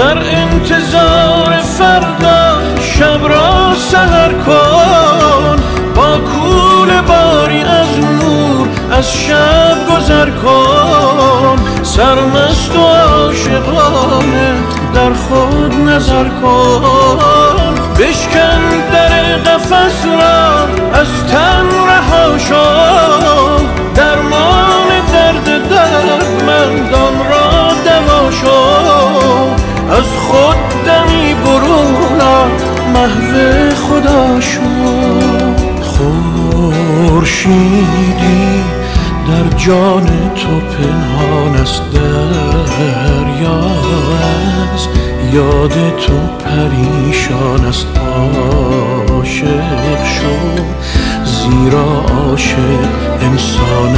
در انتظار فردا شب را سهر کن. با کول باری از نور از شب گذر کن. سرمست و عاشقانه در خود نظر کن. بشکن در قفس را از تن رها شو محو خدا شو خورشیدی در جان تو پنهان است دریا است. یاد تو پریشان است عاشق شو. زیرا عاشق انسان